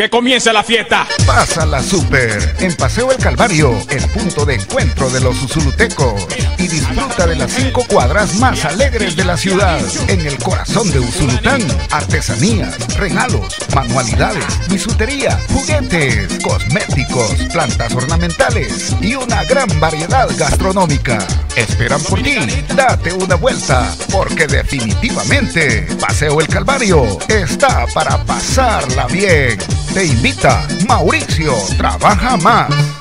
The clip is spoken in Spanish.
que comience la fiesta. Pásala super en Paseo El Calvario, el punto de encuentro de los usulutecos. Y disfruta de las cinco cuadras más alegres de la ciudad. En el corazón de Usulután, artesanías, regalos, manualidades, bisutería, juguetes, cosméticos, plantas ornamentales y una gran variedad gastronómica. Esperan por ti. Date una vuelta, porque definitivamente Paseo El Calvario está para pasarla bien. Te invita Mauricio Trabaja Más.